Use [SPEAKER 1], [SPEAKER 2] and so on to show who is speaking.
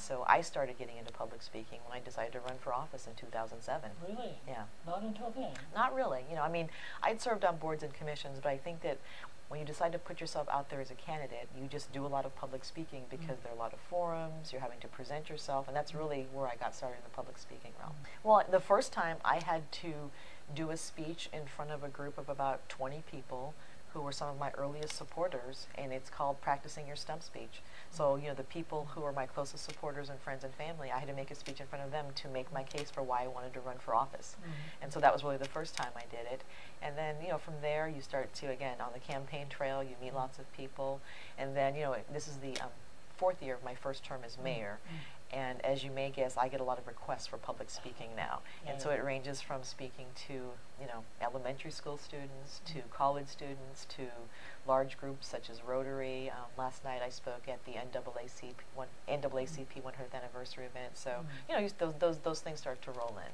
[SPEAKER 1] So I started getting into public speaking when I decided to run for office in 2007.
[SPEAKER 2] Really?
[SPEAKER 1] Yeah.
[SPEAKER 2] Not until then.
[SPEAKER 1] Not really. You know, I mean, I'd served on boards and commissions, but I think that when you decide to put yourself out there as a candidate, you just do a lot of public speaking because
[SPEAKER 2] Mm.
[SPEAKER 1] there are a lot of forums, you're having to present yourself, and that's really where I got started in the public speaking realm.
[SPEAKER 2] Mm.
[SPEAKER 1] Well, the first time I had to do a speech in front of a group of about 20 people who were some of my earliest supporters, and it's called Practicing Your Stump Speech. So, you know, the people who are my closest supporters and friends and family, I had to make a speech in front of them to make my case for why I wanted to run for office.
[SPEAKER 2] Mhm.
[SPEAKER 1] And so that was really the first time I did it. And then, you know, from there you start to, again, on the campaign trail, you meet lots of people. And then, you know, this is the um, fourth year of my first term as mayor. And as you may guess, I get a lot of requests for public speaking now. And so
[SPEAKER 2] Yeah.
[SPEAKER 1] it ranges from speaking to, you know, elementary school students, to college students, to large groups such as Rotary. Um, last night I spoke at the NAACP, one, NAACP 100th anniversary event. So,
[SPEAKER 2] Mm.
[SPEAKER 1] you know, you- those, those, those things start to roll in.